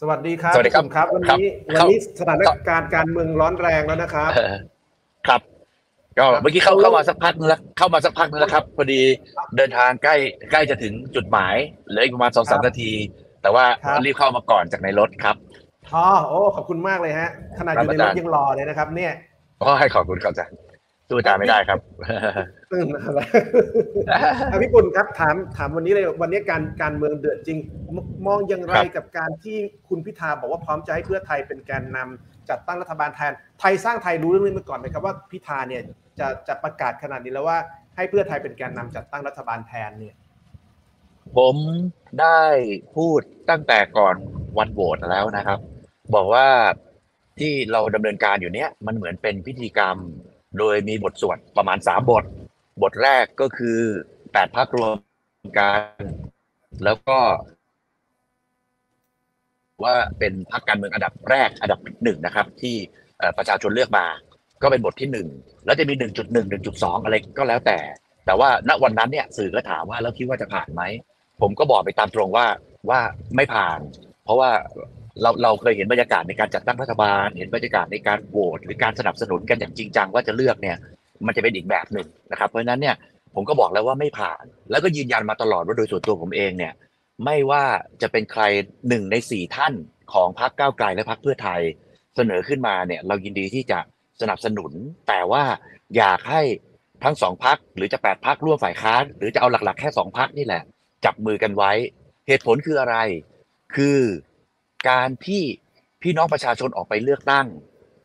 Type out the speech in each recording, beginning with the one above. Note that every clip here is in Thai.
สวัสดีครับสวัสดีครับณครับ วันครับนี้วันนี้สถานการณ์การเมืองร้อนแรงแล้วนะครับเออครับก็ครับเมื่อกี้เข้าเข้ามาสักพักนึงแล้วเข้ามาสักพักนึงแล้วครับพอดีเดินทางใกล้ใกล้จะถึงจุดหมายเหลืออีกประมาณสองสามนาที แต่ว่าครับรีบเข้ามาก่อนจากในรถครับอ๋อโอ้ขอบคุณมากเลยฮะขนาดอยู่ในรครัถบอาจารย์ยังรอเลยนะครับ เนี่ยก็ให้ขอบคุณครับอาจารย์ สู้อาจารย์ไม่ได้ครับซึ่งอะไรอะพี่ปุ่นครับถามถามวันนี้เลยวันนี้การการเมืองเดือดจริงมมองอย่างไรครับกับการที่คุณพิธาบอกว่าพร้อมจะให้เพื่อไทยเป็นแกนนำจัดตั้งรัฐบาลแทน ไทยสร้างไทยรู้เรื่องนี้มาก่อนไหมครับว่าพิธาเนี่ยจะจะประกาศขนาดนี้แล้วว่าให้เพื่อไทยเป็นแกนนำจัดตั้งรัฐบาลแทนเนี่ย ผมได้พูดตั้งแต่ก่อนวันโหวตแล้วนะครับ บอกว่าที่เราดำเนินการอยู่เนี้ยมันเหมือนเป็นพิธีกรรม โดยมีบทสวดประมาณสามบท บทแรกก็คือแปดพักรวมกัน แล้วก็ว่าเป็นพรรคการเมืองอันดับแรกอันดับหนึ่งนะครับ ที่ประชาชนเลือกมา ก็เป็นบทที่หนึ่งแล้วจะมีหนึ่งจุดหนึ่งหนึ่งจุดสองอะไรก็แล้วแต่ แต่ว่าณวันนั้นเนี่ยสื่อก็ถามว่าแล้วคิดว่าจะผ่านไหม ผมก็บอกไปตามตรงว่าว่าไม่ผ่าน เพราะว่า เราเราเคยเห็นบรรยากาศในการจัดตั้งรัฐบาล เห็นบรรยากาศในการโหวตหรือการสนับสนุนกันอย่างจริงจังว่าจะเลือกเนี่ย มันจะเป็นอีกแบบหนึ่งนะครับ เพราะฉะนั้นเนี่ยผมก็บอกแล้วว่าไม่ผ่าน แล้วก็ยืนยันมาตลอดว่าโดยส่วนตัวผมเองเนี่ย ไม่ว่าจะเป็นใครหนึ่งในสี่ท่านของพรรคก้าวไกลและพรรคเพื่อไทยเสนอขึ้นมาเนี่ย เรายินดีที่จะสนับสนุน แต่ว่าอยากให้ทั้งสองพักหรือจะแปดพักร่วมฝ่ายค้านหรือจะเอาหลักๆ แค่สองพักนี่แหละ จับมือกันไว้ เหตุผลคืออะไร คือ การที่พี่น้องประชาชนออกไปเลือกตั้ง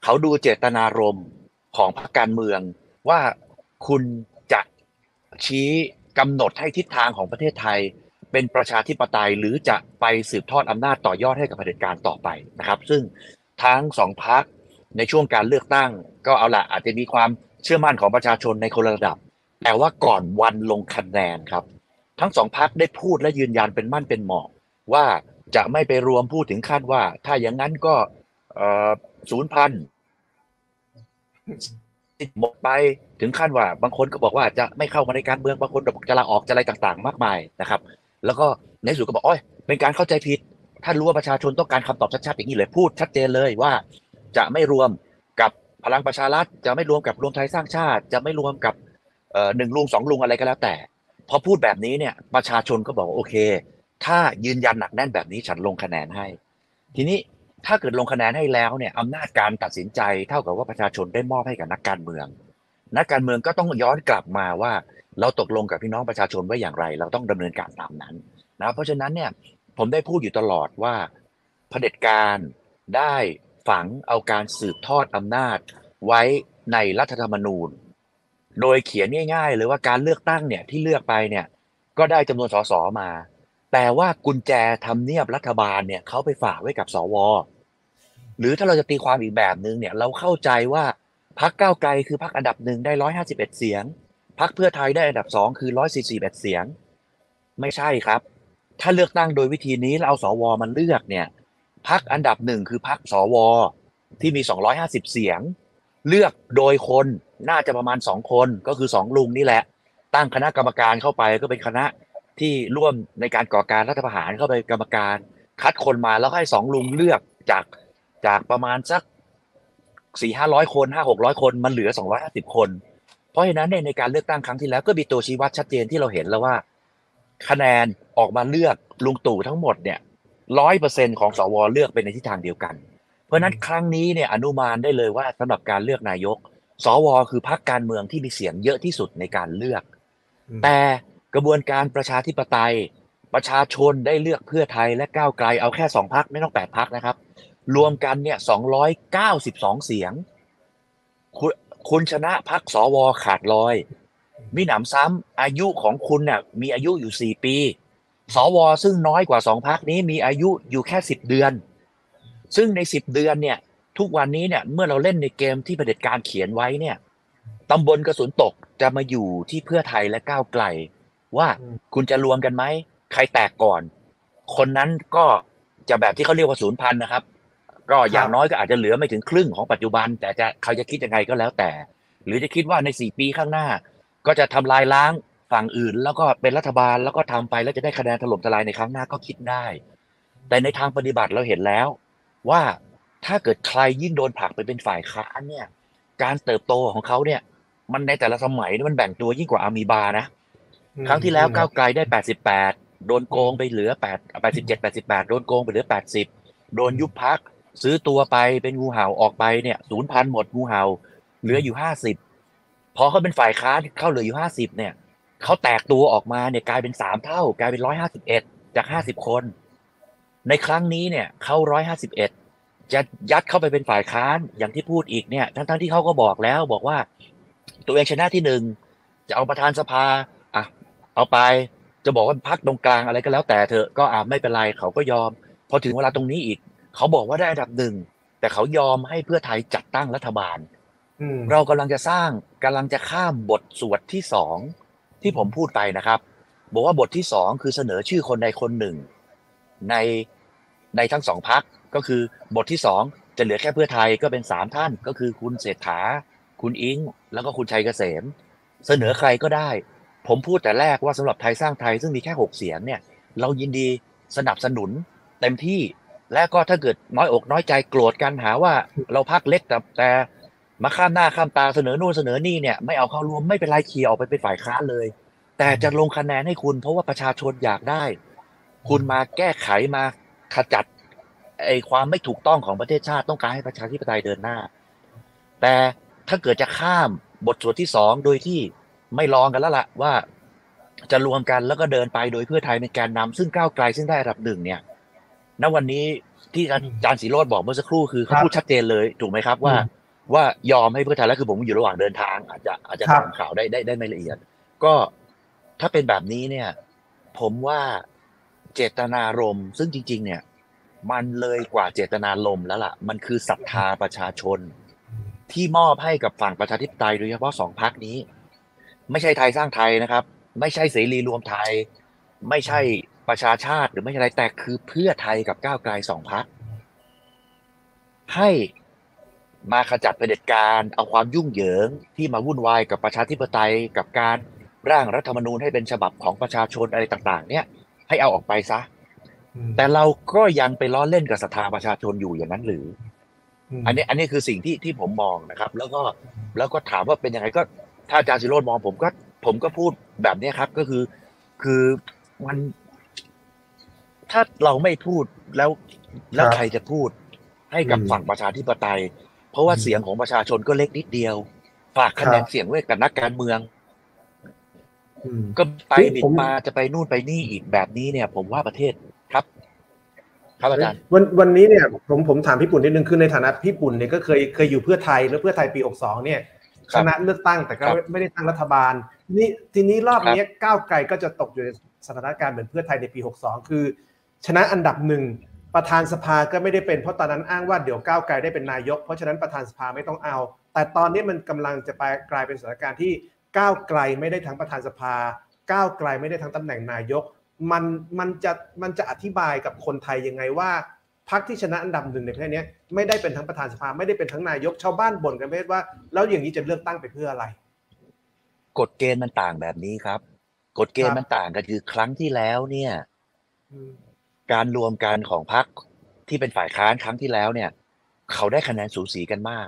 เขาดูเจตนารมณ์ของพรรคการเมือง ว่าคุณจะชี้กำหนดให้ทิศทางของประเทศไทย เป็นประชาธิปไตยหรือจะไปสืบทอดอำนาจต่อยอดให้กับเผด็จการต่อไปนะครับ ซึ่งทั้งสองพักในช่วงการเลือกตั้ง ก็เอาละอาจจะมีความเชื่อมั่นของประชาชนในคนระดับ แต่ว่าก่อนวันลงคะแนนครับ ทั้งสองพักได้พูดและยืนยันเป็นมั่นเป็นเหมาะว่า จะไม่ไปรวมพูดถึงขั้นว่า ถ้าอย่างนั้นก็ศูนย์พันติดหมดไปถึงขั้นว่า บางคนก็บอกว่าจะไม่เข้ามาในการเมืองบางคนบอกจะลาออกจะอะไรต่าง ๆ มากมายนะครับ แล้วก็ในสุดก็บอกโอ้ยเป็นการเข้าใจผิดท่านรู้ว่าประชาชนต้องการคำตอบชัดๆอย่างนี้เลยพูดชัดเจนเลยว่า จะไม่รวมกับพลังประชารัฐจะไม่รวมกับรวมไทยสร้างชาติ จะไม่รวมกับหนึ่งลุงสองลุงอะไรก็แล้วแต่ พอพูดแบบนี้เนี่ย ประชาชนก็บอกโอเค ถ้ายืนยันหนักแน่นแบบนี้ฉันลงคะแนนให้ ทีนี้ถ้าเกิดลงคะแนนให้แล้วเนี่ยอำนาจการตัดสินใจเท่ากับว่าประชาชนได้มอบให้กับนักการเมือง นักการเมืองก็ต้องย้อนกลับมาว่า เราตกลงกับพี่น้องประชาชนไว้อย่างไร เราต้องดำเนินการตามนั้นนะเพราะฉะนั้นเนี่ยผมได้พูดอยู่ตลอดว่าเผด็จการได้ฝังเอาการสืบทอดอำนาจ ไว้ในรัฐธรรมนูญ โดยเขียนง่าย ๆ เลยว่าการเลือกตั้งเนี่ยที่เลือกไปเนี่ยก็ได้จำนวนสสมา แต่ว่ากุญแจทำเนียบรัฐบาลเนี่ยเขาไปฝากไว้กับสว หรือถ้าเราจะตีความอีกแบบหนึ่งเนี่ย เราเข้าใจว่าพักก้าวไกลคือพักอันดับหนึ่งได้ร้อยห้าสิบเอ็ดเสียงพักเพื่อไทยได้อันดับสองคือร้อยสี่สิบเอ็ดเสียง ไม่ใช่ครับ ถ้าเลือกตั้งโดยวิธีนี้แล้วเอาสวมันเลือกเนี่ยพักอันดับหนึ่งคือพักสวที่มี250เสียง เลือกโดยคนน่าจะประมาณ2คนก็คือ2ลุงนี่แหละ ตั้งคณะกรรมการเข้าไปก็เป็นคณะ ที่ร่วมในการก่อการรัฐประหารเข้าไปกรรมการ คัดคนมาแล้วให้สองลุงเลือกจากจากประมาณสักสี่ห้าร้อยคนห้าหกร้อยคนมันเหลือสองร้อยห้าสิบคน เพราะฉะนั้นเนี่ยในการเลือกตั้งครั้งที่แล้วก็มีตัวชี้วัดชัดเจนที่เราเห็นแล้วว่า คะแนนออกมาเลือกลุงตู่ทั้งหมดเนี่ยร้อยเปอร์เซ็นของสวเลือกไปในทิศทางเดียวกัน เพราะฉะนั้นครั้งนี้เนี่ยอนุมานได้เลยว่าสำหรับการเลือกนายก สวคือพรรคการเมืองที่มีเสียงเยอะที่สุดในการเลือก แต่ กระบวนการประชาธิปไตย ประชาชนได้เลือกเพื่อไทยและก้าวไกลเอาแค่สองพักไม่ต้องแปดพักนะครับ รวมกันเนี่ยสองร้อยเก้าสิบสองเสียง คุณคุณชนะพักสวขาดลอย มีหนำซ้ำอายุของคุณเนี่ยมีอายุอยู่สี่ปี สวซึ่งน้อยกว่าสองพักนี้มีอายุอยู่แค่สิบเดือน ซึ่งในสิบเดือนเนี่ย ทุกวันนี้เนี่ยเมื่อเราเล่นในเกมที่เผด็จการเขียนไว้เนี่ยตำบลกระสุนตกจะมาอยู่ที่เพื่อไทยและก้าวไกล ว่าอืมคุณจะรวมกันไหมใครแตกก่อน คนนั้นก็จะแบบที่เขาเรียกว่าศูนย์พันนะครับ ก็อย่างน้อยก็อาจจะเหลือไม่ถึงครึ่งของปัจจุบัน แต่จะเขาจะคิดยังไงก็แล้วแต่ หรือจะคิดว่าในสี่ปีข้างหน้า ก็จะทำลายล้างฝั่งอื่น แล้วก็เป็นรัฐบาลแล้วก็ทำไปแล้วจะได้คะแนนถล่มทลายในครั้งหน้าก็คิดได้ แต่ในทางปฏิบัติเราเห็นแล้ว ว่าถ้าเกิดใครยิ่งโดนผลักไปเป็นฝ่ายค้านเนี่ย การเติบโตของเขาเนี่ย มันในแต่ละสมัยนี่มันแบ่งตัวยิ่งกว่าอามีบานะ ครั้งที่แล้วก้าวไกลได้88โดนโกงไปเหลือ8 87 88โดนโกงไปเหลือ80โดนยุบพักซื้อตัวไปเป็นงูเห่าออกไปเนี่ยศูนย์พันหมดงูเห่า เหลืออยู่50พอเขาเป็นฝ่ายค้านเข้าเหลืออยู่50เนี่ยเขาแตกตัวออกมาเนี่ยกลายเป็น3เท่ากลายเป็น151จาก50คน ในครั้งนี้เนี่ยเขา151จะยัดเข้าไปเป็นฝ่ายค้านอย่างที่พูดอีกเนี่ย ทั้งๆที่เขาก็บอกแล้วบอกว่า ตัวเองชนะที่หนึ่งจะเอาประธานสภาอะ เอาไปจะบอกว่าพักตรงกลางอะไรก็แล้วแต่เถอะก็อ่าไม่เป็นไรเขาก็ยอม พอถึงเวลาตรงนี้อีก เขาบอกว่าได้อันดับหนึ่งแต่เขายอมให้เพื่อไทยจัดตั้งรัฐบาลอืมเรากำลังจะสร้างกำลังจะข้ามบทสวดที่สองที่ผมพูดไปนะครับ บอกว่าบทที่สองคือเสนอชื่อคนใดคนหนึ่ง ในในทั้งสองพักก็คือบทที่สองจะเหลือแค่เพื่อไทยก็เป็นสามท่าน ก็คือคุณเศรษฐา คุณอิง แล้วก็คุณชัยเกษม เสนอใครก็ได้ ผมพูดแต่แรกว่าสำหรับไทยสร้างไทยซึ่งมีแค่หกเสียงเนี่ย เรายินดีสนับสนุนเต็มที่ และก็ถ้าเกิดน้อยอกน้อยใจโกรธกันหาว่าเราพักเล็กแต่แต่มาข้ามหน้าข้ามตาเสนอนู่นเสนอนี่เนี่ยไม่เอาเข้ารวมไม่เป็นไรเคลียร์ออกไปเป็นฝ่ายค้านเลย แต่จะลงคะแนนให้คุณเพราะว่าประชาชนอยากได้ คุณมาแก้ไขมาขจัดไอ้ความไม่ถูกต้องของประเทศชาติต้องการให้ประชาธิปไตยเดินหน้า แต่ถ้าเกิดจะข้ามบทสวดที่สองโดยที่ ไม่ลองกันแล้วล่ะว่า จะรวมกันแล้วก็เดินไปโดยเพื่อไทยเป็นแกนนำซึ่งก้าวไกลซึ่งได้อันดับหนึ่งเนี่ยณวันนี้ที่อาจารย์สีโรดบอกเมื่อสักครู่คือเขาพูดชัดเจนเลยถูกไหมครับว่า ว่ายอมให้เพื่อไทยแล้วคือผมอยู่ระหว่างเดินทาง อาจจะอาจจะครับตามข่าวได้ได้ได้ไม่ละเอียด ก็ถ้าเป็นแบบนี้เนี่ย ผมว่าเจตนารมณ์ซึ่งจริง ๆ เนี่ย มันเลยกว่าเจตนารมณ์แล้วล่ะ มันคือศรัทธาประชาชน ที่มอบให้กับฝั่งประชาธิปไตยโดยเฉพาะสองพักนี้ ไม่ใช่ไทยสร้างไทยนะครับ ไม่ใช่เสรีรวมไทย ไม่ใช่ประชาชาติหรือไม่ใช่อะไรแต่คือเพื่อไทยกับก้าวไกลสองพักให้มาขจัดเผด็จการเอาความยุ่งเหยิงที่มาวุ่นวายกับประชาธิปไตยกับการร่างรัฐธรรมนูญให้เป็นฉบับของประชาชนอะไรต่าง ๆ เนี่ย ให้เอาออกไปซะ แต่เราก็ยังไปล้อเล่นกับศรัทธาประชาชนอยู่อย่างนั้นหรือ อันนี้อันนี้คือสิ่งที่ที่ผมมองนะครับ แล้วก็แล้วก็ถามว่าเป็นยังไงก็ ถ้าอาจารย์สิโรดมองผมก็ ผมก็พูดแบบเนี้ยครับ ก็คือ คือมัน ถ้าเราไม่พูดแล้ว แล้วครับใครจะพูด ให้กับอืมฝั่งประชาธิปไตย เพราะว่าอืมเสียงของประชาชนก็เล็กนิดเดียว ฝากคะแนนครับเสียงไว้กับนักการเมืองอืมก็ไปเฮ้ยบิดผมมาจะไปนู่นไปนี่อีกแบบนี้เนี่ย ผมว่าประเทศครับ ครับอาจารย์วันวันนี้เนี่ย ผมผมถามพี่ปุ่นนิดนึงคือในฐานะพี่ปุ่นเนี่ยก็เคยเคยอยู่เพื่อไทยแล้วเพื่อไทยปี 62 เนี่ยครั ชบนะเลือกตั้งแต่ก็ครับไม่ได้ตั้งรัฐบาลทีนี้ทีนี้รอบครับเนี้ยก้าวไกลก็จะตกอยู่ในสถานการณ์เหมือนเพื่อไทยในปี 62 คือ ชนะอันดับหนึ่งประธานสภาก็ไม่ได้เป็นเพราะตอนนั้นอ้างว่าเดี๋ยวก้าวไกลได้เป็นนายก เพราะฉะนั้นประธานสภาไม่ต้องเอา แต่ตอนนี้มันกำลังจะไปกลายเป็นสถานการณ์ที่ก้าวไกลไม่ได้ทั้งประธานสภา ก้าวไกลไม่ได้ทั้งตำแหน่งนายก มันมันจะมันจะอธิบายกับคนไทยยังไงว่า พรรคที่ชนะอันดับหนึ่งในประเทศเนี้ยไม่ได้เป็นทั้งประธานสภาไม่ได้เป็นทั้งนายกชาวบ้านบ่นกันประเภทว่า แล้วอย่างนี้จะเลือกตั้งไปเพื่ออะไร กฎเกณฑ์มันต่างแบบนี้ครับ กฎเกณครัฑ์บมันต่างกันคือครั้งที่แล้วเนี่ยอืมการรวมกันของพรรคที่เป็นฝ่ายค้านครั้งที่แล้วเนี่ย เขาได้คะแนนสูสีกันมาก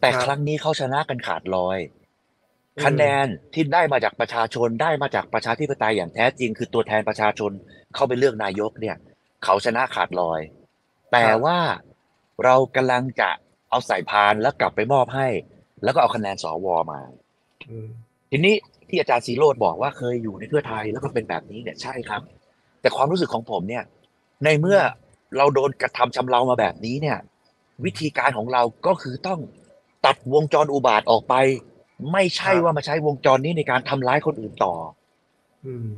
แต่ครั้งนี้เขาชนะกันขาดลอย คะแนนที่ได้มาจากประชาชนได้มาจากประชาธิปไตยอย่างแท้จริง คือตัวแทนประชาชนเข้าไปเลือกนายกเนี่ย เขาชนะขาดลอย แต่ว่าเรากำลังจะเอาใส่พานแล้วกลับไปมอบให้ แล้วก็เอาคะแนนสวมาอืมทีนี้ที่อาจารย์สีโรดบอกว่าเคยอยู่ในเพื่อไทยแล้วก็เป็นแบบนี้เนี่ยใช่ครับ แต่ความรู้สึกของผมเนี่ย ในเมื่อเราโดนกระทำชำเรามาแบบนี้เนี่ย วิธีการของเราก็คือต้องตัดวงจรอุบาทออกไป ไม่ใช่ครับว่ามาใช้วงจรนี้ในการทำร้ายคนอื่นต่ออืม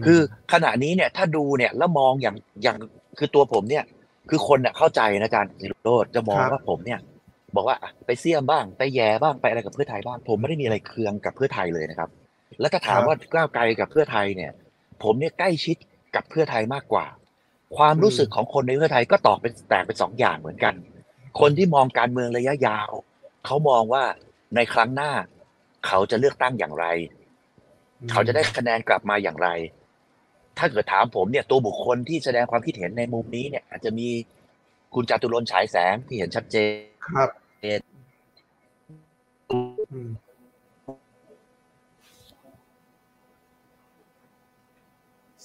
มคือขณะนี้เนี่ย ถ้าดูเนี่ยแล้วมองอย่างอย่างคือตัวผมเนี่ย คือคนเนี่ยเข้าใจนะอาจารย์สิโรดจะมองว่าผมเนี่ย บอกว่าอะไปเสี่ยมบ้างไปแย่บ้างไปอะไรกับเพื่อไทยบ้าง ผมไม่ได้มีอะไรเคืองกับเพื่อไทยเลยนะครับ แล้วถ้าถามว่าก้าวไกลกับเพื่อไทยเนี่ย ผมเนี่ยใกล้ชิดกับเพื่อไทยมากกว่า ความรู้สึกของคนในเพื่อไทยก็ตอบเป็นแตกเป็นสองอย่างเหมือนกัน คนที่มองการเมืองระยะยาว เขามองว่าในครั้งหน้า เขาจะเลือกตั้งอย่างไร เขาจะได้คะแนนกลับมาอย่างไร ถ้าเกิดถามผมเนี่ยตัวบุคคลที่แสดงความคิดเห็นในมุมนี้เนี่ย อาจจะมีคุณจตุรนต์ฉายแสงที่เห็นชัดเจนครับอืม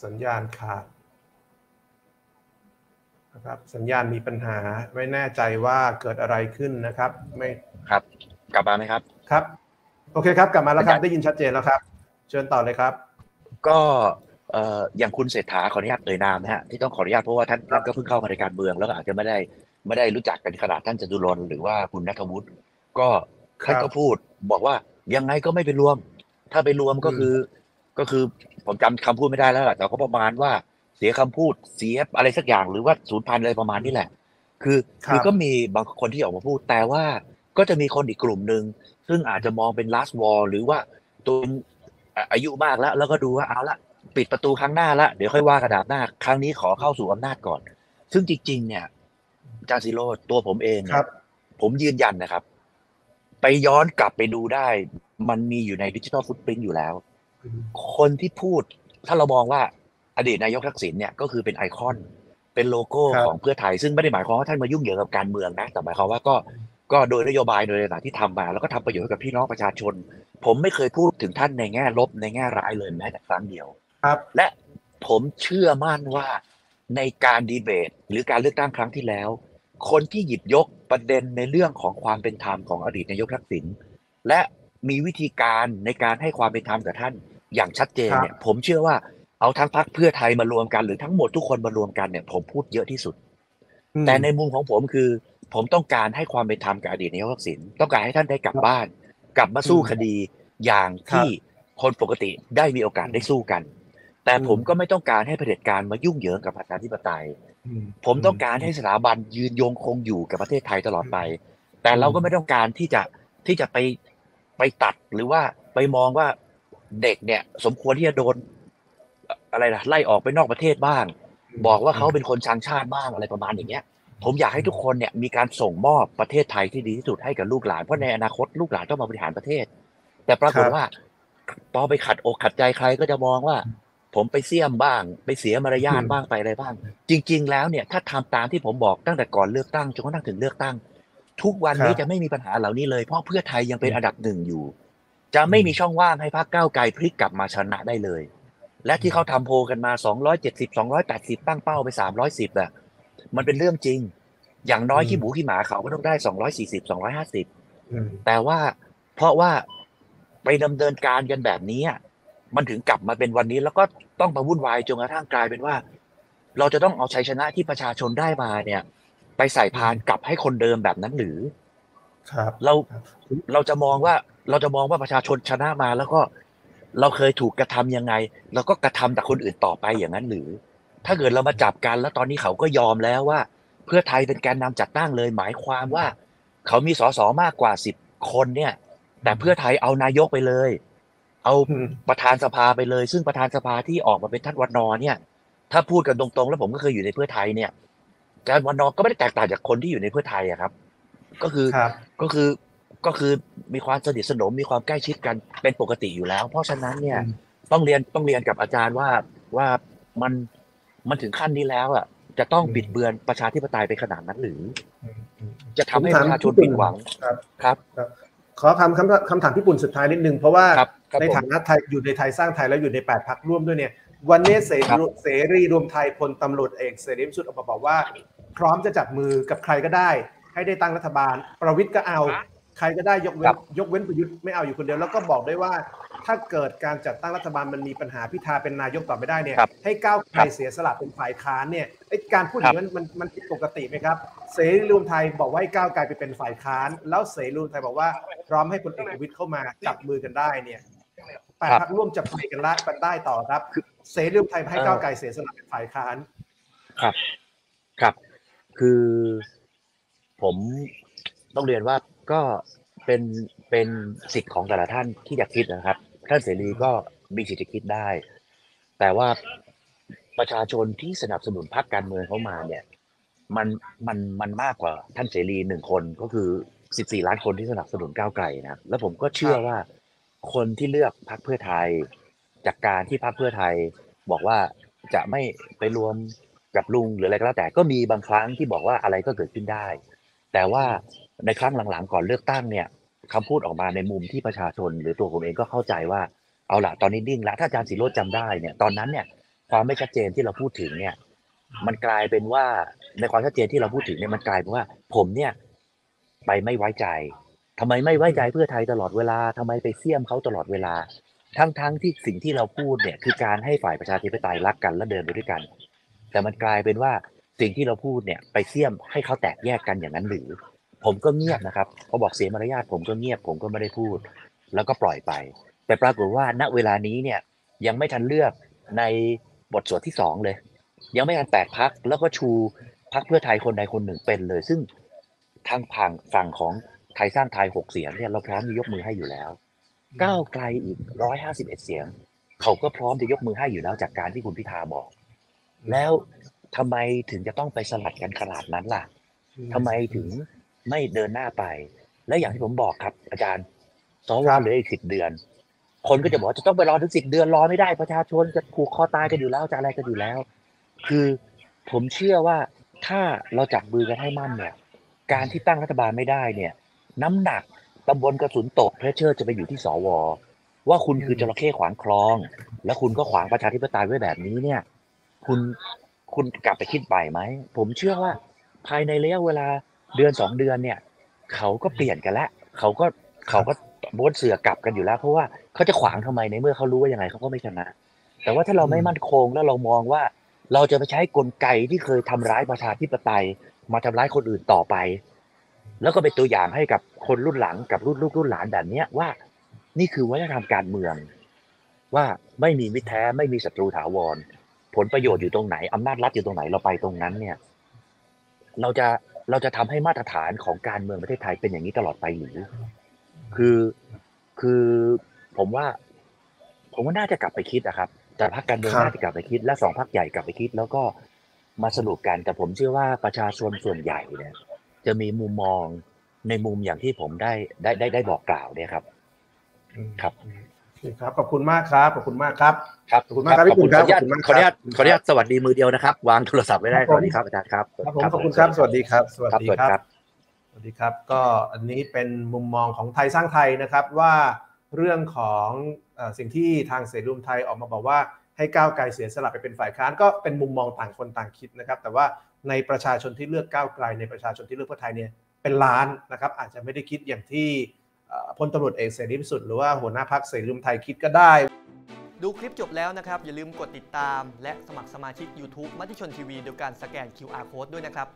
สัญญาณขาดนะครับ สัญญาณมีปัญหาไม่แน่ใจว่าเกิดอะไรขึ้นนะครับ ไม่ครับ กลับมาไหมครับครับ โอเคครับ กลับมาแล้วครับสัญญาณได้ยินชัดเจนแล้วครับ เชิญต่อเลยครับ ก็เอ่ออย่างคุณเศรษฐาขออนุญาตเอ่ยนามนะฮะที่ต้องขออนุญาตเพราะว่าท่านท่านก็เพิ่งเข้ามาในการเมืองแล้วก็อาจจะไม่ได้ไม่ได้รู้จักกันขนาดท่านจตุรนต์หรือว่าคุณนัทวุฒิก็ท่านครับก็พูดบอกว่ายังไงก็ไม่ไปรวม ถ้าไปรวมก็อืมคือก็คือผมจำคำพูดไม่ได้แล้วล่ะแต่ก็ประมาณว่าเสียคำพูดเสียอะไรสักอย่างหรือว่าศูนย์พันอะไรประมาณนี้แหละ คือครับคือก็มีบางคนที่ออกมาพูด แต่ว่าก็จะมีคนอีกกลุ่มหนึ่งซึ่งอาจจะมองเป็น last war หรือว่าตัวเองอะอายุมากแล้ว แล้วก็ดูว่าเอาละ ปิดประตูครั้งหน้าละเดี๋ยวค่อยว่ากระดาษหน้า ครั้งนี้ขอเข้าสู่อำนาจก่อน ซึ่งจริง ๆ เนี่ยอาจารย์ซิโรตัวผมเองคเนี่รัยบผมยืนยันนะครับ ไปย้อนกลับไปดูได้ มันมีอยู่ในดิจิทัลฟุตปรินต์อยู่แล้ว คนที่พูด ถ้าเรามองว่าอดีตนายกทักษิณเนี่ยก็คือเป็นไอคอน เป็นโลโก้ครับของเพื่อไทย ซึ่งไม่ได้หมายความว่าท่านมายุ่งเหยิงกับการเมืองนะ แต่หมายความว่าก็ก็โดยนโยบายโดยต่างๆที่ทำมา แล้วก็ทำประโยชน์ให้กับพี่น้องประชาชน ผมไม่เคยพูดถึงท่านในแง่ลบในแง่ร้ายเลยแม้แต่ครั้งเดียว ครับ และผมเชื่อมั่นว่าในการดีเบต หรือการเลือกตั้งครั้งที่แล้ว คนที่หยิบยกประเด็นในเรื่องของความเป็นธรรมของอดีตนายกทักษิณและมีวิธีการในการให้ความเป็นธรรมกับท่านอย่างชัดเจนเนี่ย ผมเชื่อว่าเอาทั้งพักเพื่อไทยมารวมกันหรือทั้งหมดทุกคนมารวมกันเนี่ย ผมพูดเยอะที่สุดอืมแต่ในมุมของผมคือ ผมต้องการให้ความเป็นธรรมกับอดีตนายกทักษิณต้องการให้ท่านได้กลับบ้าน กลับมาสู้คดีอย่างที่คนปกติได้มีโอกาสได้สู้กัน แต่อืมผมก็ไม่ต้องการให้เผด็จการมายุ่งเหยิงกับประชาธิปไตยอืมผมต้องการให้สถาบันยืนยงคงอยู่กับประเทศไทยตลอดไป แต่เราก็ไม่ต้องการที่จะที่จะไปไปตัดหรือว่าไปมองว่าเด็กเนี่ย สมควรที่จะโดน อะไรนะไล่ออกไปนอกประเทศบ้าง บอกว่าเขาเป็นคนชังชาติบ้างอะไรประมาณอย่างเงี้ย ผมอยากให้ทุกคนเนี่ยมีการส่งมอบประเทศไทยที่ดีที่สุดให้กับลูกหลานเพราะในอนาคตลูกหลานต้องมาบริหารประเทศ แต่ปรากฏครับว่าพอไปขัดอกขัดใจใครก็จะมองว่า ผมไปเสี่ยมบ้าง ไปเสียมารยาทอืมบ้างไปอะไรบ้าง จริง ๆ แล้วเนี่ยถ้าทำตามที่ผมบอกตั้งแต่ก่อนเลือกตั้งจนกระทั่งถึงเลือกตั้ง ทุกวันนี้ครับจะไม่มีปัญหาเหล่านี้เลยเพราะเพื่อไทยยังเป็นอันดับหนึ่งอยู่ จะไม่มีช่องว่างให้พรรคก้าวไกลพลิกกลับมาชนะได้เลย และที่เขาทำโพลกันมา 270 280 ตั้งเป้าไป 310อะมันเป็นเรื่องจริง อย่างน้อยอืมขี้หมูขี้หมาเขาก็ต้องได้ 240 250อืมแต่ว่าเพราะว่าไปดำเนินการกันแบบนี้อะ มันถึงกลับมาเป็นวันนี้แล้วก็ต้องมาวุ่นวายจนกระทั่งกลายเป็นว่า เราจะต้องเอาชัยชนะที่ประชาชนได้มาเนี่ย ไปใส่พานกลับให้คนเดิมแบบนั้นหรือ ครับ เราครับเราจะมองว่าเราจะมองว่าประชาชนชนะมาแล้วก็เราเคยถูกกระทำยังไงเราก็กระทำแต่คนอื่นต่อไปอย่างนั้นหรือ ถ้าเกิดเรามาจับกันแล้วตอนนี้เขาก็ยอมแล้วว่า เพื่อไทยเป็นแกนนำจัดตั้งเลย หมายความว่า เขามีสสมากกว่าสิบคนเนี่ย แต่เพื่อไทยเอานายกไปเลย เอาอืมประธานสภาไปเลย ซึ่งประธานสภาที่ออกมาเป็นท่านวันนอร์เนี่ย ถ้าพูดกันตรงๆ แล้วผมก็เคยอยู่ในเพื่อไทยเนี่ยอาจารย์วันนอร์ก็ไม่ได้แตกต่างจากคนที่อยู่ในเพื่อไทยอะครับ ก็คือครับก็คือก็คือมีความสนิทสนมมีความใกล้ชิดกันเป็นปกติอยู่แล้ว เพราะฉะนั้นเนี่ยอืมต้องเรียนต้องเรียนกับอาจารย์ว่าว่ามันมันถึงขั้นนี้แล้วอะจะต้องอืมบิดเบือนประชาธิปไตยไปขนาดนั้นหรืออืมอืมจะทำให้ผมถามประชาชนพี่ผิดหวังครับครับ ขอคำคำคำถามพี่ปุ่นสุดท้ายนิดนึง เพราะว่าครับครับในผมฐานะไทยอยู่ในไทยสร้างไทยแล้วอยู่ในแปดพักร่วมด้วยเนี่ย วันนี้เสครับรีเสรีรวมไทยพลตำรวจเอกเสรีพิสุทธิ์ออกมาบอกว่า พร้อมจะจับมือกับใครก็ได้ ให้ได้ตั้งรัฐบาล ประวิทย์ก็เอา ใครก็ได้ยกเว้ครันบยกเว้นประยุทธ์ไม่เอาอยู่คนเดียวแล้วก็บอกด้วยว่า ถ้าเกิดการจัดตั้งรัฐบาลมันมีปัญหาพิธาเป็นนายกต่อไม่ได้เนี่ยครับให้ก้าวไกลครับเสียสละเป็นฝ่ายค้านเนี่ยไอ้การพูดอย่างนี้มันมันมันผิดปกติไหมครับ เสรีรวมไทยบอกว่าให้ก้าวไกลไปเป็นฝ่ายค้าน แล้วเสรีรวมไทยบอกว่า พร้อมให้พลเอกประวิตยเข้ามาจับมือกันได้เนี่ยแปดครับพักร่วมจะไปกันละกันได้ต่อครับ เสรีรวมไทยให้ก้าวไกลเสียสละเป็นฝ่ายค้านครับครับ คือผมต้องเรียนว่า ก็เป็นเป็นสิทธิ์ของแต่ละท่านที่จะคิดนะครับ ท่านเสรีก็มีสิทธิ์จะคิดได้ แต่ว่าประชาชนที่สนับสนุนพรรคการเมืองเข้ามาเนี่ย มันมันมันมากกว่าท่านเสรีหนึ่งคนก็คือ 14 ล้านคนที่สนับสนุนก้าวไกลนะครับแล้วผมก็เชื่อครับว่าคนที่เลือกพรรคเพื่อไทย จากการที่พรรคเพื่อไทย บอกว่าจะไม่ไปรวมกับลุงหรืออะไรก็แล้วแต่ก็มีบางครั้งที่บอกว่าอะไรก็เกิดขึ้นได้ แต่ว่า ในครั้งหลังๆ ก่อนเลือกตั้งเนี่ยคำพูดออกมาในมุมที่ประชาชน หรือตัวผมเองก็เข้าใจว่าเอาละตอนนี้นิ่งแล้วถ้าอาจารย์สิโรจน์จำได้เนี่ยตอนนั้นเนี่ยความไม่ชัดเจนที่เราพูดถึงเนี่ย มันกลายเป็นว่าในความชัดเจนที่เราพูดถึงเนี่ยมันกลายเป็นว่า ผมเนี่ยไปไม่ไว้ใจทำไมไม่ไว้ใจเพื่อไทยตลอดเวลาทำไมไปเสี่ยมเขาตลอดเวลา ทั้งๆที่สิ่งที่เราพูดเนี่ยคือการให้ฝ่ายประชาธิปไตยรักกันและเดินไปด้วยกัน แต่มันกลายเป็นว่าสิ่งที่เราพูดเนี่ยไปเสี่ยมให้เขาแตกแยกกันอย่างนั้นหรือ ผมก็เงียบนะครับพอบอกเสียมารยาทผมก็เงียบ ผมก็ไม่ได้พูด แล้วก็ปล่อยไป แต่ปรากฏว่าณเวลานี้เนี่ยยังไม่ทันเลือกในบทสวดที่สองเลย ยังไม่ทันแตกพักแล้วก็ชูพักเพื่อไทยคนใดคนหนึ่งเป็นเลย ซึ่งทางฝั่งฝั่งของไทยสร้างไทยหกเสียงเนี่ยเราพร้อมจะยกมือให้อยู่แล้วก้าวไกลอีกร้อยห้าสิบเอ็ดเสียง เขาก็พร้อมจะยกมือให้อยู่แล้วจากการที่คุณพิธาบอก แล้วทำไมถึงจะต้องไปสลัดกันขนาดนั้นล่ะทำไมถึง ไม่เดินหน้าไป และอย่างที่ผมบอกครับ อาจารย์สวเหลืออีกสิบเดือน คนก็จะบอกว่าจะต้องไปรอถึงสิบเดือนรอไม่ได้ประชาชนจะผูกคอตายกันอยู่แล้วจะอะไรกันอยู่แล้ว คือผมเชื่อว่าถ้าเราจับมือกันให้มั่นเนี่ย การที่ตั้งรัฐบาลไม่ได้เนี่ย น้ำหนักตำบลกระสุนตกเพรสเชอร์จะไปอยู่ที่สวว่าคุณคือจระเข้ขวางคลอง แล้วคุณก็ขวางประชาธิปไตยไว้แบบนี้เนี่ย คุณคุณกลับไปคิดใหม่ไหม ผมเชื่อว่า ภายในระยะเวลา เดือนสองเดือนเนี่ย เขาก็เปลี่ยนกันแล้วเขาก็เขาก็บนเสือกลับกันอยู่แล้ว เพราะว่าเขาจะขวางทำไมในเมื่อเขารู้ว่ายังไงเขาก็ไม่ชนะ แต่ว่าถ้าเราไม่มั่นคงแล้วเรามองว่า เราจะไปใช้กลไกที่เคยทำร้ายประชาธิปไตย มาทำร้ายคนอื่นต่อไป แล้วก็เป็นตัวอย่างให้กับคนรุ่นหลังกับรุ่นลูกรุ่นหลานแบบเนี้ยว่า นี่คือวัฒนธรรมการเมือง ว่าไม่มีมิตรแท้ไม่มีศัตรูถาวร ผลประโยชน์อยู่ตรงไหนอำนาจรัฐอยู่ตรงไหนเราไปตรงนั้นเนี่ย เราจะ เราจะทำให้มาตรฐานของการเมืองประเทศไทยเป็นอย่างนี้ตลอดไปหรือ คือคือผมว่า ผมว่าน่าจะกลับไปคิดอะครับ แต่พรรคการเมืองครับน่าจะกลับไปคิด และสองพรรคใหญ่กลับไปคิด แล้วก็มาสรุปกันแต่ผมเชื่อว่าประชาชนส่วนใหญ่เนี่ยจะมีมุมมองในมุมอย่างที่ผมได้ได้ได้ได้บอกกล่าวเนี่ยครับ ครับโอเคครับขอบคุณมากครับขอบคุณมากครับครับขอบคุณมากครับพี่ขอบคุณปุ่นครับขออนุญาตขอบคุณมากขออนุญาตครับขออนุญาตขออนุญาตสวัสดีมือเดียวนะครับ วางโทรศัพท์ไม่ได้ครับผมสวัสดีครับอาจารย์ครับครับผมขอบคุณครับสวัสดีครับ สวัสครับดีสวัสคดีรับครับสวัสดีครับ ก็อันนี้เป็นมุมมองของไทยสร้างไทยนะครับว่าเรื่องของเออสิ่งที่ทางเสรีรวมไทยออกมาบอกว่าให้ก้าวไกลเสียสละไปเป็นฝ่ายค้านก็เป็นมุมมองต่างคนต่างคิดนะครับ แต่ว่าในประชาชนที่เลือกก้าวไกลในประชาชนที่เลือกเพื่อไทยเนี่ยเป็นล้านนะครับ อาจจะไม่ได้คิดอย่างที่เอ่อ พลตำรวจเอกเสรีพิสุทธิ์หรือว่าหัวหน้าพักเสรีรวมไทยคิดก็ได้ ดูคลิปจบแล้วนะครับ อย่าลืมกดติดตาม และสมัครสมาชิก YouTube มัติชนทีวีโดยการสแกน QR Code ด้วยนะครับ